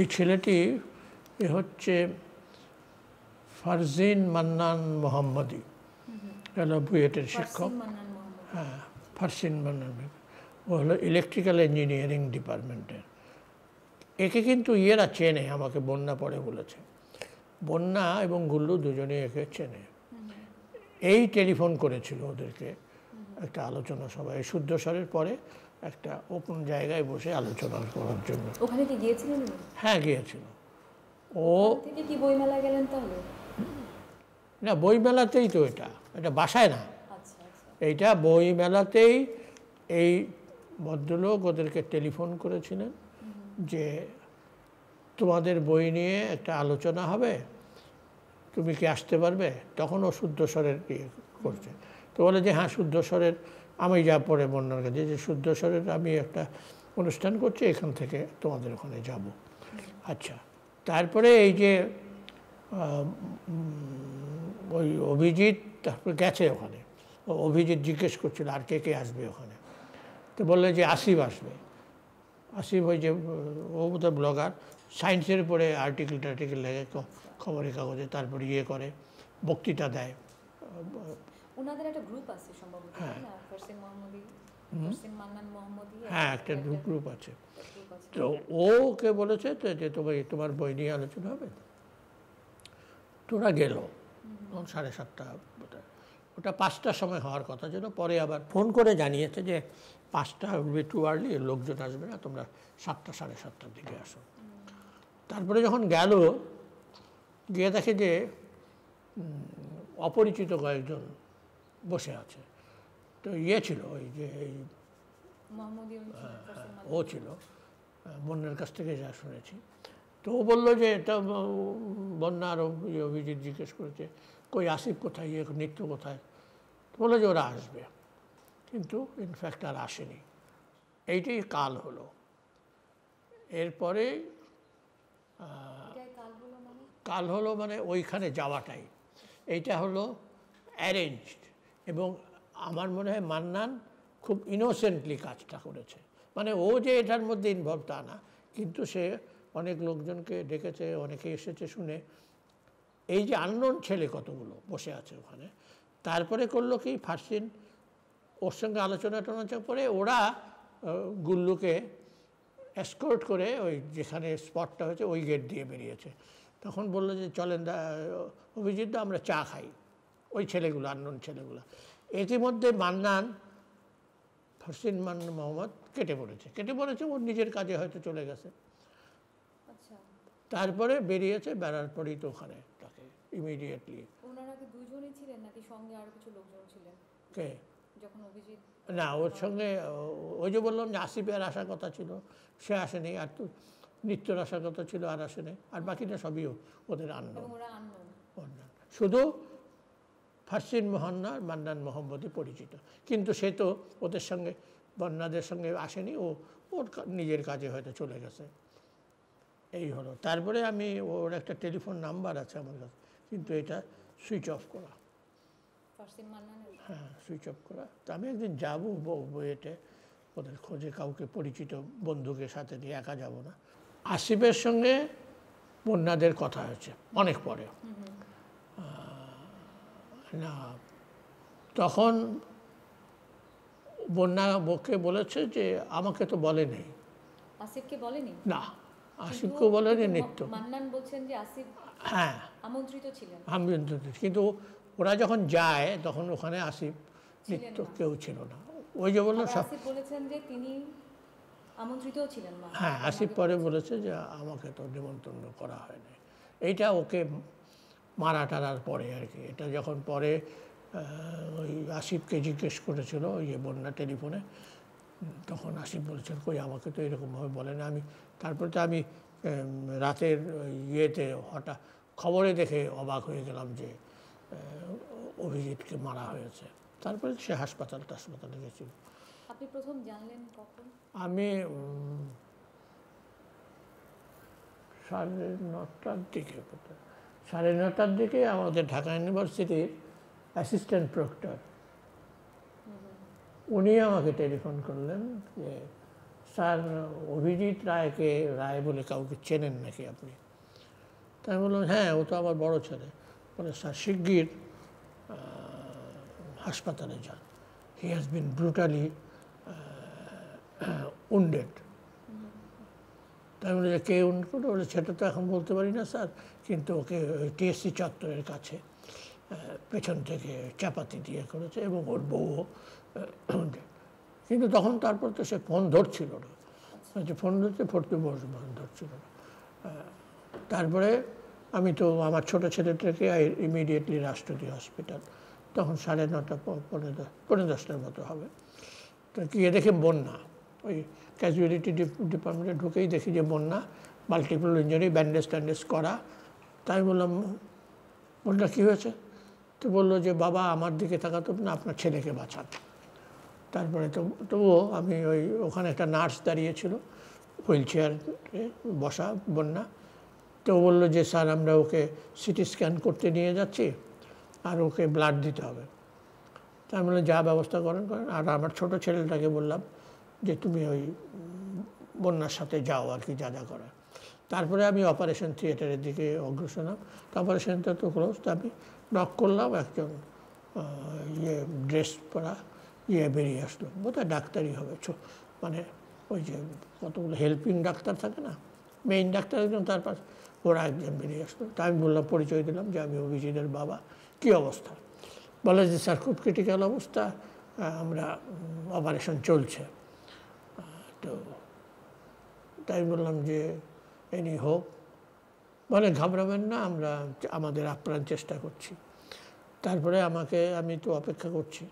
এই ছেলেটি এ হচ্ছে ফারজিন মান্নান মোহাম্মদী। হলো বুয়েটের শিক্ষক। হ্যাঁ ফারসিন মান্নান ও হলো ইলেকট্রিক্যাল ইঞ্জিনিয়ারিং ডিপার্টমেন্টের একে কিন্তু ইয়েরা চেনে আমাকে বন্যা পড়ে বলেছে। বন্যা এবং গুল্লু দুজনে একে চেনে। এই টেলিফোন করেছিল ওদেরকে। একটা আলোচনা সভায় শুদ্ধ স্বরের পরে একটা ওপেন জায়গায় বসে আলোচনা করার জন্য। ওখানে কি গিয়েছিলেন হ্যাঁ গিয়েছিল। ও থেকে কি বইমেলা গেলেন তাহলে? না বইমেলাতেই তো এটা। এটা বাসায় না। আচ্ছা আচ্ছা। এইটা বই মেলাতেই এই ভদ্রলোক ওদেরকে টেলিফোন করেছিলেন যে তোমাদের বই নিয়ে একটা আলোচনা হবে। তুমি কি আসতে পারবে? তখন ও শুদ্ধস্বরের ইয়ে করছে। তো বলে যে হ্যাঁ শুদ্ধস্বরের আমি যা পরে বন্যার কাছে যে শুদ্ধস্বরের আমি একটা অনুষ্ঠান করছি, এখান থেকে তোমাদের ওখানে যাব। আচ্ছা তারপরে এই যে ওই অভিজিৎ তারপরে গেছে ওখানে। অভিজিৎ জিজ্ঞেস করছিল, আর কে কে আসবে ওখানে? তো বললে যে আসিফ আসবে। আসিফ ওই যে, ও বোধহয় ব্লগার, সায়েন্সের উপরে আর্টিকেল টার্টিকেল লেগে খবরের কাগজে, তারপরে ইয়ে করে, বক্তৃতা দেয়। ওনাদের একটা গ্রুপ আছে সম্ভবত তাই না? ফারসিন মোহাম্মদী হ্যাঁ একটা গ্রুপ আছে। তো ও ওকে বলেছে যে তোমার তোমার বই নিয়ে আলোচনা হবে। তোরা গেল। সাড়ে সাতটা ওটা পাঁচটার সময় হওয়ার কথা ছিল। পরে আবার ফোন করে জানিয়েছে যে পাঁচটা উইল টু আর্লি লোকজন আসবে না তোমরা সাতটা সাড়ে সাতটার দিকে আসো। তারপরে যখন গেল গিয়ে দেখে যে অপরিচিত কয়েকজন বসে আছে। তো ইয়ে ছিল ওই যে এই মান্নান। ও ছিল বন্যার কাছ থেকে যা শুনেছি। তো ও বলল যে এটা বন্যা আর ইয়ে অভিজিৎ জিজ্ঞেস করেছে কই আসিফ কোথায় ইয়ে নৃত্য কোথায়? বলল যে ওরা আসবে। কিন্তু ইনফ্যাক্ট আর আসেনি। এইটাই কাল হলো। এরপরে মানে? কাল হলো মানে ওইখানে যাওয়াটাই। এইটা হলো অ্যারেঞ্জড এবং আমার মনে হয় মান্নান খুব ইনোসেন্টলি কাজটা করেছে। মানে ও যে এটার মধ্যে ইনভলভ তা না, কিন্তু সে অনেক লোকজনকে ডেকেছে, অনেকে এসেছে শুনে। এই যে আননোন ছেলে কতগুলো বসে আছে ওখানে, তারপরে করল কি ফার্সিন, ওর সঙ্গে আলোচনা টলোচনা করে ওরা গুল্লুকে এসকর্ট করে ওই যেখানে স্পটটা হয়েছে ওই গেট দিয়ে বেরিয়েছে। তখন বলল যে চলেন দা, অভিজিৎ আমরা চা খাই। ওই ছেলেগুলো আননোন ছেলেগুলো। ইতিমধ্যে মান্নান ফরসিন মান মোহাম্মদ কেটে পড়েছে। কেটে পড়েছে ওর নিজের কাজে হয়তো চলে গেছে। আচ্ছা। তারপরে বেরিয়েছে বেড়ার পরেই তো ওখানে তাকে ইমিডিয়েটলি কি না ওর সঙ্গে ওই যে বললাম যে আসিফের আসার কথা ছিল সে আসেনি আর তো নিত্যর আসার কথা ছিল আর আসেনি। আর বাকিটা সবই ওদের আন্ন শুধু ফারসিন মোহান্না মান্নান মোহাম্মদই পরিচিত। কিন্তু সে তো ওদের সঙ্গে বন্যাদের সঙ্গে আসেনি ও ওর নিজের কাজে হয়তো চলে গেছে। এই হলো। তারপরে আমি ওর একটা টেলিফোন নাম্বার আছে আমার কাছে কিন্তু এটা সুইচ অফ করা। হ্যাঁ সুইচ অফ করা। তো আমি একদিন যাব বইয়েতে ওদের খোঁজে কাউকে পরিচিত বন্ধুকে সাথে নিয়ে একা যাব না। আসিফের সঙ্গে বন্যাদের কথা হয়েছে অনেক পরে। না। তখন বন্যা বকে বলেছে যে আমাকে তো বলেনি। আসিফকে বলেনি? না আসিফকে বলেনি নিত্য মান্নান বলছেন যে আসিফ হ্যাঁ। আমন্ত্রিত ছিলেন। আমি কিন্তু ওরা যখন যায় তখন ওখানে আসিফ নিত্য কেউ ছিল না। ওই যে বলল আসিফ বলেছেন যে তিনি আমন্ত্রিতও ছিলেন হ্যাঁ আসিফ পরে বলেছে যে আমাকে তো নিমন্ত্রণ করা হয়নি। এইটা ওকে মারা টারার পরে আর কি। এটা যখন পরে ওই আসিফকে জিজ্ঞেস করেছিল ওই বন্যা টেলিফোনে তখন আসিফ বলেছেন কই আমাকে তো এরকমভাবে বলে না। আমি তারপরে তো আমি রাতের ইয়েতে হঠাৎ খবরে দেখে অবাক হয়ে গেলাম যে অভিজিৎকে মারা হয়েছে। তারপরে সে হাসপাতাল টাসপাতালে গেছিল। আপনি প্রথম জানলেন কখন? আমি সাড়ে নটার দিকে বোধহয়। সাড়ে নটার দিকে আমাদের ঢাকা ইউনিভার্সিটির অ্যাসিস্ট্যান্ট প্রক্টর। উনি আমাকে টেলিফোন করলেন যে স্যার অভিজিৎ রায়কে রায় বলে কাউকে চেনেন নাকি আপনি? তাই বললাম হ্যাঁ ও তো আমার বড় ছেলে। বলে স্যার শিগগির হাসপাতালে যান। He has been brutally wounded তাই বলে যে কে উন্ড করে বলে সেটা তো এখন বলতে পারি না স্যার। কিন্তু ওকে টিএসসি চত্বরের কাছে পেছন থেকে চাপাতি দিয়ে করেছে এবং ওর বউও কিন্তু তখন তারপর তো সে ফোন ধরছিল না। যে ফোন ধরছে ফোরতে বসে ফোন ধরছিল না। তারপরে আমি তো আমার ছোট ছেলেটাকে ইমিডিয়েটলি রাষ্ট্রপতি হসপিটাল, তখন সাড়ে নটা প- পৌনে দশ পৌনে দশটার মতো হবে। তো গিয়ে দেখে বন্যা, ওই ক্যাজুয়ালিটি ডিপার্টমেন্টে ঢুকেই দেখি যে বন্যা মাল্টিপল ইঞ্জুরি ব্যান্ডেজ ট্যান্ডেজ করা তাই বললাম বন্যা কী হয়েছে? তো বলল যে, বাবা, আমার দিকে তাকাতো না, আপনার ছেলেকে বাঁচান। তারপরে তো, তবুও আমি ওই, ওখানে একটা নার্স দাঁড়িয়েছিল হুইল চেয়ারে বসা, বন্যা। তো বলল যে, স্যার, আমরা ওকে সিটি স্ক্যান করতে নিয়ে যাচ্ছি, আর ওকে ব্লাড দিতে হবে। তার মানে যা ব্যবস্থা করেন করেন। আর আমার ছোট ছেলেটাকে বললাম যে, তুমি ওই বন্যার সাথে যাও আর কি, যা যা করার। তারপরে আমি অপারেশন থিয়েটারের দিকে অগ্রসর হলাম। তো অপারেশনটা তো ক্লোজ আমি নক করলাম, একজন ইয়ে ড্রেস পরা ইয়ে বেরিয়ে আসলো। বোধহয় ডাক্তারই হবে মানে ওই যে কতগুলো হেল্পিং ডাক্তার থাকে না মেইন ডাক্তার একজন, তার পাশে ওরা একজন বেরিয়ে আসলো। তা আমি বললাম, পরিচয় দিলাম যে আমি অভিজিতের বাবা, কী অবস্থা? বলে যে, স্যার, খুব ক্রিটিক্যাল অবস্থা আমরা অপারেশন চলছে। তো তাই বললাম যে এনি হোক বলে ঘাবড়াবেন না, আমরা আমাদের আপ্রাণ চেষ্টা করছি। তারপরে আমাকে, আমি তো অপেক্ষা করছি,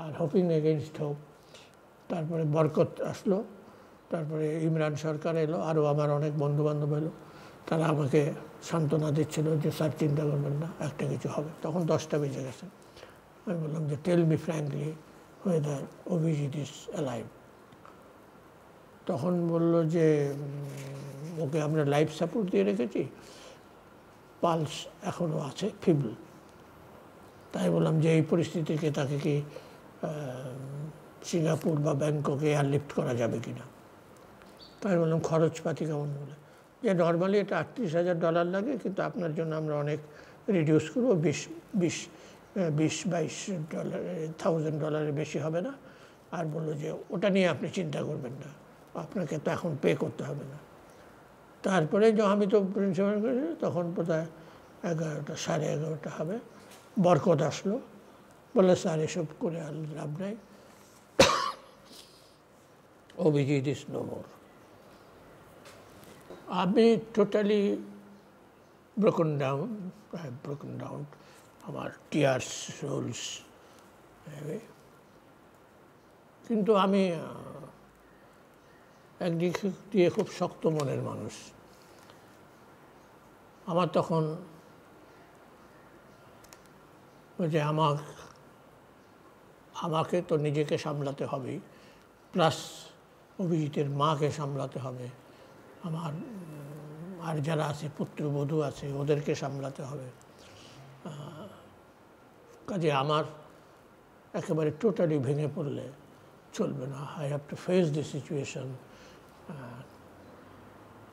আর হোপিং এগেনস্ট হোপ তারপরে বরকত আসলো, তারপরে ইমরান সরকার এলো আরও আমার অনেক বন্ধুবান্ধব এলো। তারা আমাকে সান্ত্বনা দিচ্ছিল যে, স্যার, চিন্তা করবেন না, একটা কিছু হবে। তখন দশটা বেজে গেছে। আমি বললাম যে tell me frankly whether Abhijit is alive তখন বলল যে ওকে আমরা লাইফ সাপোর্ট দিয়ে রেখেছি। পালস এখনও আছে ফিবল তাই বললাম যে এই পরিস্থিতিকে তাকে কি সিঙ্গাপুর বা ব্যাংককে এয়ারলিফট করা যাবে কি না? তাই বললাম খরচপাতি কেমন বলে? যে নর্মালি এটা আটত্রিশ হাজার ডলার লাগে, কিন্তু আপনার জন্য আমরা অনেক রিডিউস করব। বিশ বিশ বিশ, বাইশ ডলার থাউজেন্ড ডলারের বেশি হবে না। আর বলল যে ওটা নিয়ে আপনি চিন্তা করবেন না। আপনাকে তো এখন পে করতে হবে না। তারপরে যখন আমি তো প্রিন্সিপাল করেছি তখন বোধহয় এগারোটা, সাড়ে এগারোটা হবে। বরকত আসলো। বলল, স্যার, এসব করে আর লাভ নাই। Abhijit is no more. আমি totally broken down broken down আমার টিয়ার্স রোলস কিন্তু আমি একদিক দিয়ে খুব শক্ত মনের মানুষ। আমার তখন যে আমার আমাকে তো নিজেকে সামলাতে হবেই প্লাস অভিজিতের মাকে সামলাতে হবে, আমার, আর যারা আছে, পুত্রবধূ আছে, ওদেরকে সামলাতে হবে। কাজে আমার একেবারে টোটালি ভেঙে পড়লে চলবে না। I have to face the situation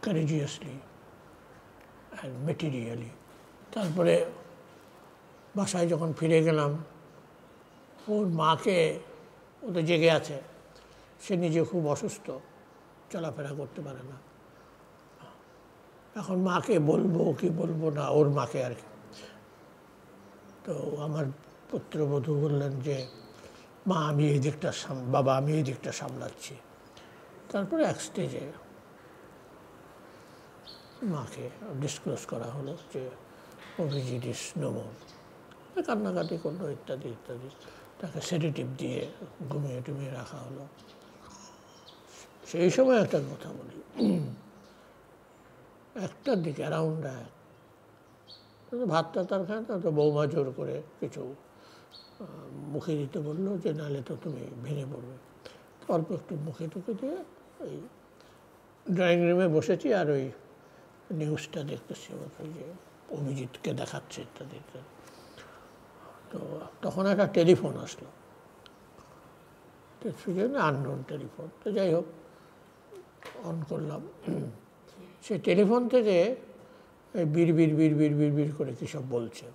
courageously and materially তারপরে বাসায় যখন ফিরে গেলাম, ওর মাকে ও তো জেগে আছে। সে নিজে খুব অসুস্থ, চলাফেরা করতে পারে না। এখন মাকে বলব কি বলব না, ওর মাকে আর কি। তো আমার পুত্রবধূ বললেন যে, মা, আমি এই দিকটা বাবা, আমি এই দিকটা সামলাচ্ছি। তারপরে এক স্টেজে মাকে ডিসক্লোজ করা হলো যে অভিজিৎ ইস নমর কান্নাকাটি করল, ইত্যাদি ইত্যাদি। তাকে সেডেটিভ দিয়ে ঘুমিয়ে টুমিয়ে রাখা হলো। সেই সময় একটা কথা বলি। একটার দিকে অ্যারাউন্ড এক। ভাতটা তার খায় না তো বৌমা জোর করে কিছু মুখে দিতে বলল যে নাহলে তো তুমি ভেঙে পড়বে। অল্প একটু মুখে টুকে দিয়ে ওই ড্রয়িং রুমে বসেছি আর ওই নিউজটা দেখতেছি ওই যে অভিজিৎকে দেখাচ্ছে ইত্যাদি ইত্যাদি তো তখন একটা টেলিফোন আসলো। তো আননোন টেলিফোন। তো যাই হোক অন করলাম। সে টেলিফোন থেকে বিড় বিড় বিড় বিড় বিড় বিড় করে কী সব বলছে।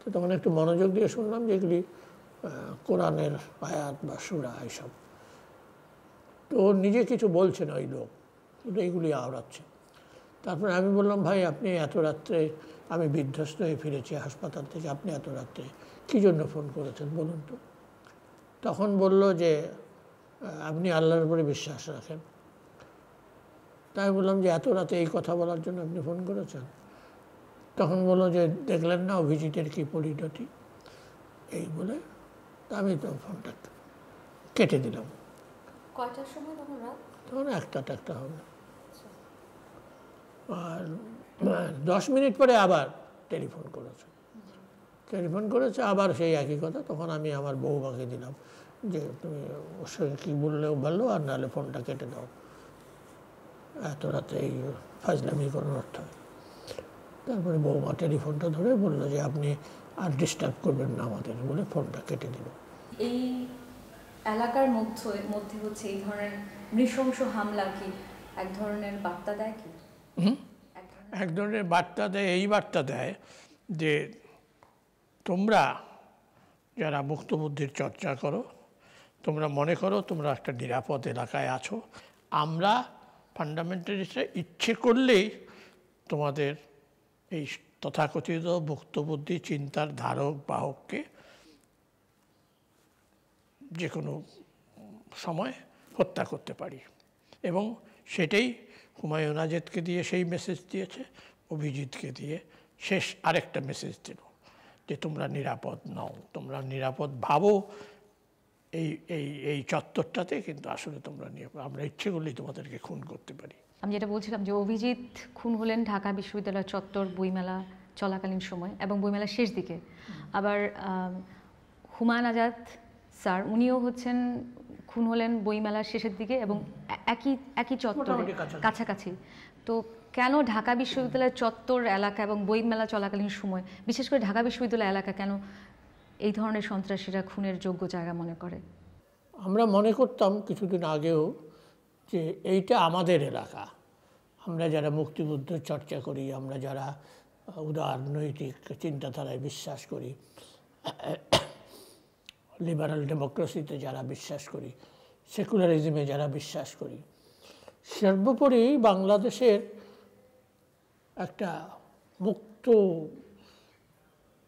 তো তখন একটু মনোযোগ দিয়ে শুনলাম যে এগুলি আহ, কোরআনের আয়াত বা সুরা এইসব। তো ও নিজে কিছু বলছে না ওই লোক। কিন্তু এইগুলি আওড়াচ্ছে। তারপরে আমি বললাম, ভাই, আপনি এত রাত্রে আমি বিধ্বস্ত হয়ে ফিরেছি হাসপাতাল থেকে। আপনি এত রাত্রে কী জন্য ফোন করেছেন? বলুন তো। তখন বলল যে আপনি আল্লাহর উপরে বিশ্বাস রাখেন। তাই বললাম যে, এত রাতে এই কথা বলার জন্য আপনি ফোন করেছেন? তখন বলল যে, দেখলেন না অভিজিতের কী পরিণতি? এই বলে আমি তো ফোনটা কেটে দিলাম। কয়টার সময় তখন রাত? তখন একটা একটা হবে। আর দশ মিনিট পরে আবার টেলিফোন করেছে। টেলিফোন করেছে আবার সেই একই কথা তখন আমি আমার বউমাকে দিলাম যে তুমি ওর সঙ্গে কী বললেও ভালো আর নাহলে ফোনটা কেটে দাও। এত রাতে এই ফাজলামি কোনো অর্থ। হয় তারপরে বৌমা টেলিফোনটা ধরে বলল যে আপনি আর ডিস্টার্ব করবেন না আমাদের বলে ফোনটা কেটে দিল। এই এলাকার মধ্যে মধ্যে হচ্ছে এই ধরনের নৃশংস হামলা কি? এক ধরনের বার্তা দেয় কি? এক ধরনের বার্তা দেয় এই বার্তা দেয় যে তোমরা যারা মুক্তবুদ্ধির চর্চা করো তোমরা মনে করো তোমরা একটা নিরাপদ এলাকায় আছো। আমরা ফান্ডামেন্টালিস্টরা ইচ্ছে করলেই তোমাদের এই তথাকথিত মুক্তবুদ্ধি চিন্তার ধারক বাহককে যে কোনো সময় হত্যা করতে পারি। এবং সেটাই হুমায়ুন আজাদকে দিয়ে সেই মেসেজ দিয়েছে অভিজিৎকে দিয়ে শেষ আরেকটা মেসেজ দিল যে তোমরা নিরাপদ নও তোমরা নিরাপদ ভাবো। এই এই এই চত্বরটাতে কিন্তু আসলে তোমরা নিরাপদ আমরা ইচ্ছে করলেই তোমাদেরকে খুন করতে পারি। আমি যেটা বলছিলাম যে অভিজিৎ খুন হলেন ঢাকা বিশ্ববিদ্যালয় চত্বর বইমেলা চলাকালীন সময় এবং বইমেলার শেষ দিকে। আবার হুমায়ুন আজাদ স্যার উনিও হচ্ছেন খুন হলেন বইমেলার শেষের দিকে এবং একই একই চত্বরে কাছাকাছি। তো কেন ঢাকা বিশ্ববিদ্যালয়ের চত্বর এলাকা এবং বইমেলা চলাকালীন সময় বিশেষ করে ঢাকা বিশ্ববিদ্যালয় এলাকা কেন এই ধরনের সন্ত্রাসীরা খুনের যোগ্য জায়গা মনে করে? আমরা মনে করতাম কিছুদিন আগেও যে এইটা আমাদের এলাকা। আমরা যারা মুক্তিযুদ্ধ চর্চা করি আমরা যারা উদার নৈতিক চিন্তাধারায় বিশ্বাস করি লিবারাল ডেমোক্রেসিতে যারা বিশ্বাস করি সেকুলারিজমে যারা বিশ্বাস করি, সর্বোপরি বাংলাদেশের একটা মুক্ত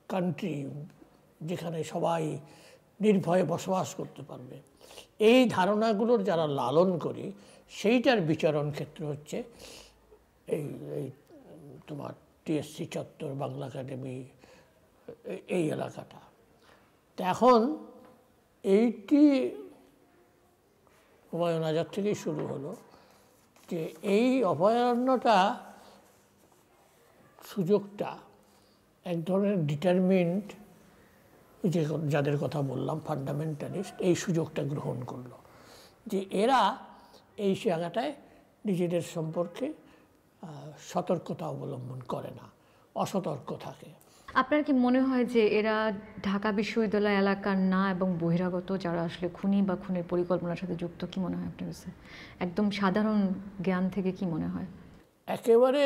কান্ট্রি যেখানে সবাই নির্ভয়ে বসবাস করতে পারবে। এই ধারণাগুলোর যারা লালন করি, সেইটার বিচরণ ক্ষেত্র হচ্ছে এই এই তোমার টিএসসি চত্বর, বাংলা একাডেমি, এই এলাকাটা। তো এখন এইটি হুমায়ুন আজাদ থেকেই শুরু হলো যে এই অভয়ারণ্যটা, সুযোগটা এক ধরনের ডিটারমিন্ড যে যাদের কথা বললাম ফান্ডামেন্টালিস্ট এই সুযোগটা গ্রহণ করল। যে এরা এই জায়গাটায় নিজেদের সম্পর্কে সতর্কতা অবলম্বন করে না, অসতর্ক থাকে। আপনার কি মনে হয় যে এরা ঢাকা বিশ্ববিদ্যালয় এলাকার না এবং বহিরাগত যারা আসলে খুনি বা খুনের পরিকল্পনার সাথে যুক্ত, কি মনে হয় আপনার কাছে? একদম সাধারণ জ্ঞান থেকে কি মনে হয়? একেবারে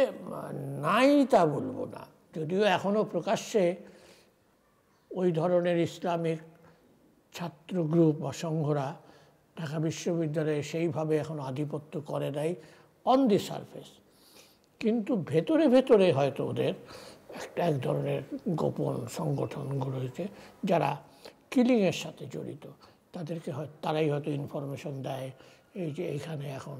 নাই তা বলব না। যদিও এখনও প্রকাশ্যে ওই ধরনের ইসলামিক ছাত্র গ্রুপ বা সংঘরা ঢাকা বিশ্ববিদ্যালয়ে সেইভাবে এখন আধিপত্য করে নাই অন দি সারফেস কিন্তু ভেতরে ভেতরে হয়তো ওদের একটা এক ধরনের গোপন সংগঠনগুলো রয়েছে যারা কিলিংয়ের সাথে জড়িত। তাদেরকে হয়, তারাই হয়তো ইনফরমেশন দেয়, এই যে এখানে এখন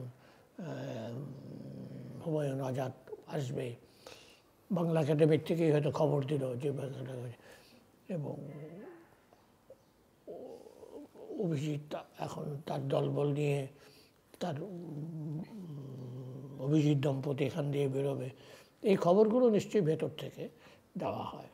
হুমায়ুন আজাদ আসবে। বাংলা একাডেমির থেকেই হয়তো খবর দিল যে এবং অভিজিৎ এখন তার দলবল নিয়ে তার অভিজিৎ দম্পতি এখান দিয়ে বেরোবে। এই খবরগুলো নিশ্চয়ই ভেতর থেকে দেওয়া হয়।